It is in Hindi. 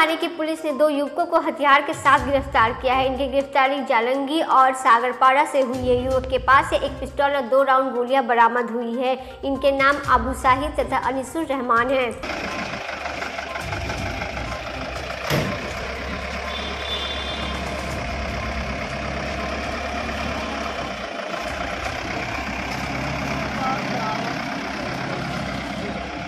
थाने की पुलिस ने दो युवकों को हथियार के साथ गिरफ़्तार किया है। इनकी गिरफ्तारी जालंगी और सागरपाड़ा से हुई है। युवक के पास से एक पिस्तौल और दो राउंड गोलियाँ बरामद हुई है। इनके नाम अबू साहिद तथा अनिसुर रहमान हैं।